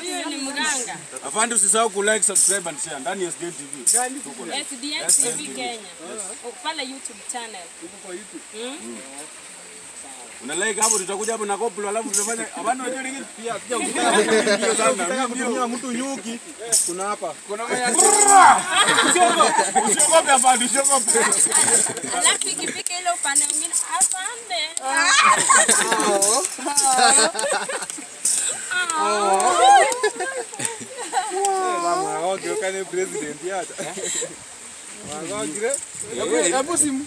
Huyu ni mganga. Afande usisahau ku like, subscribe and share ndani ya SDN TV. SDN TV Kenya. Pale YouTube channel. Uko kwa YouTube? Una like hapo tutakuja hapo na koplo alafu tutafanya abana. unajua nini? Pia pia ukitaka Ukitaka kutumia mtu nyuki, kuna hapa. kuna mwenye usiogope, usiogope afande, usiogope. Alafu lo panang min asam deh. Oh. Oh. Mama, agora que eu quero presidente, já. Agora que eu é possível.